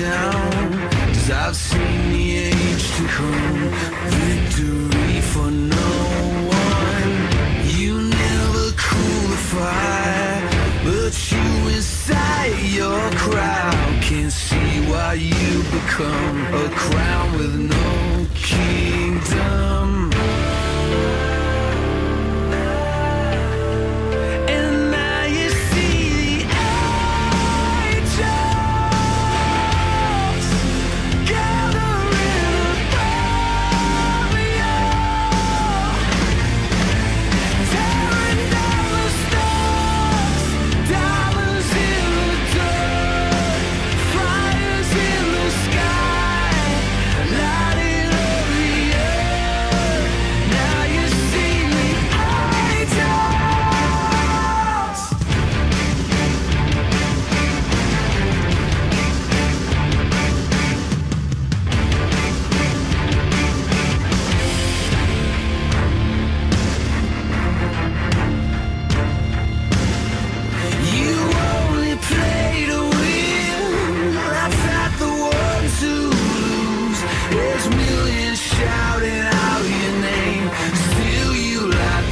down. Cause I've seen the age to come. Victory for no one. You never cool the fire But you incite your crowd Can't see why you become A crown with no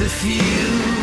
with you